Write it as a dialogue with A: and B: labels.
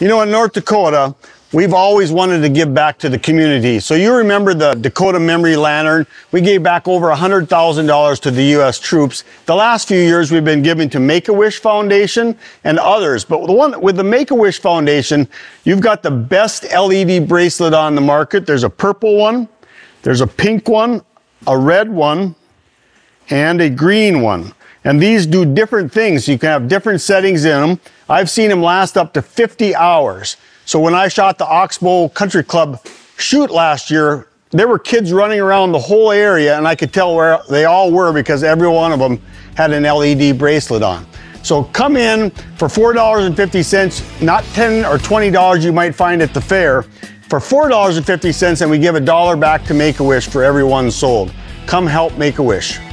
A: You know, in North Dakota, we've always wanted to give back to the community. So you remember the Dakota Memory Lantern? We gave back over $100,000 to the U.S. troops. The last few years we've been giving to Make-A-Wish Foundation and others. But the one with the Make-A-Wish Foundation, you've got the best LED bracelet on the market. There's a purple one, there's a pink one, a red one, and a green one. And these do different things. You can have different settings in them. I've seen them last up to 50 hours. So when I shot the Oxbow Country Club shoot last year, there were kids running around the whole area and I could tell where they all were because every one of them had an LED bracelet on. So come in for $4.50, not 10 or $20 you might find at the fair, for $4.50 and we give a dollar back to Make-A-Wish for every one sold. Come help Make-A-Wish.